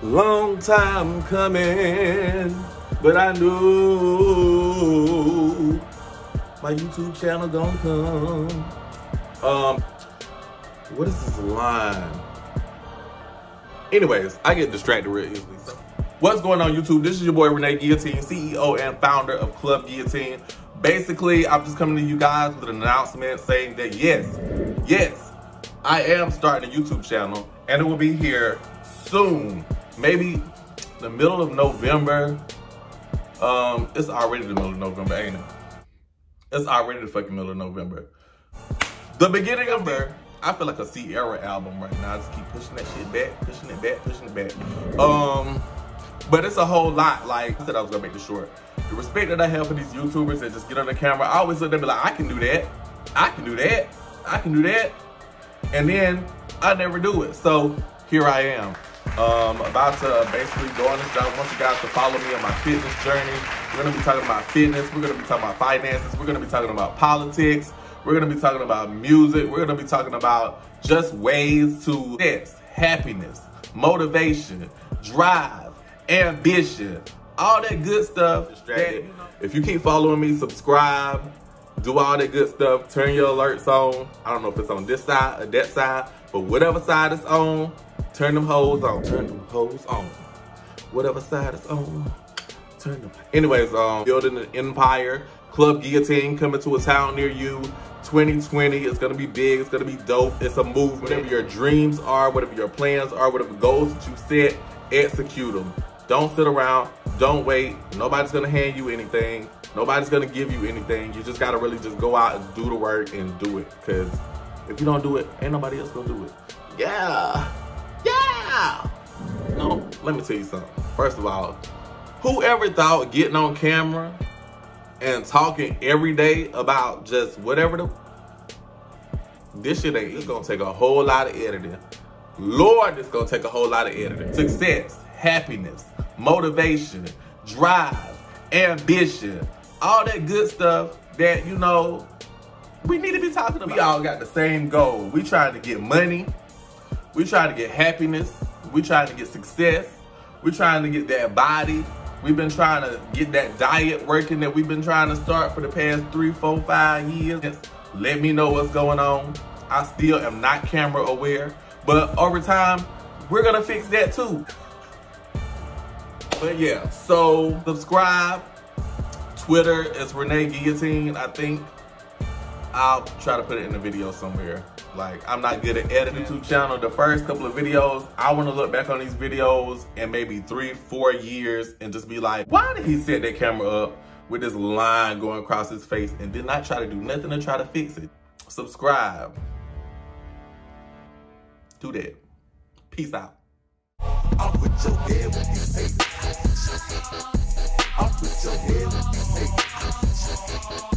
Long time coming, but I knew my YouTube channel gonna come. Um, what is this line? Anyways, I get distracted real easily. So. What's going on YouTube? This is your boy Renee Guillotine, CEO and founder of Club Guillotine. Basically, I'm just coming to you guys with an announcement saying that yes, yes, I am starting a YouTube channel and it will be here soon. Maybe the middle of November. Um, it's already the middle of November, ain't it? It's already the fucking middle of November. The beginning of November, I feel like a Ciara album right now. I just keep pushing that shit back, pushing it back, pushing it back. Um, but it's a whole lot. Like I said, I was gonna make it short. The respect that I have for these YouTubers that just get on the camera, I always look at them and be like, I can do that. I can do that. I can do that. And then I never do it. So here I am. Um, about to basically go on this job. I want you guys to follow me on my fitness journey. We're gonna be talking about fitness. We're gonna be talking about finances. We're gonna be talking about politics. We're gonna be talking about music. We're gonna be talking about just ways to this, happiness, motivation, drive, ambition, all that good stuff. That, if you keep following me, subscribe, do all that good stuff, turn your alerts on. I don't know if it's on this side or that side, but whatever side it's on, turn them hoes on. Turn them hoes on. Whatever side it's on, turn them. Anyways, um, building an empire. Club Guillotine coming to a town near you. 2020, it's gonna be big, it's gonna be dope, it's a movement. Whatever your dreams are, whatever your plans are, whatever goals that you set, execute them. Don't sit around, don't wait. Nobody's gonna hand you anything. Nobody's gonna give you anything. You just gotta really just go out and do the work and do it. Cause if you don't do it, ain't nobody else gonna do it. Yeah. Let me tell you something. First of all, whoever thought getting on camera and talking every day about just whatever the this shit ain't it's gonna take a whole lot of editing. Lord, it's gonna take a whole lot of editing. Success, happiness, motivation, drive, ambition, all that good stuff that you know we need to be talking about. We all got the same goal. We trying to get money. We trying to get happiness. We trying to get success. We trying to get that body. We've been trying to get that diet working that we've been trying to start for the past three, four, five years. Let me know what's going on. I still am not camera aware, but over time, we're gonna fix that too. But yeah, so subscribe. Twitter is Renee Guillotine, I think. I'll try to put it in the video somewhere. Like, I'm not good at editing YouTube channel. The first couple of videos, I want to look back on these videos in maybe three, four years and just be like, why did he set that camera up with this line going across his face and did not try to do nothing to try to fix it? Subscribe. Do that. Peace out. I'll put your head with these haters. I'll put your head with these haters.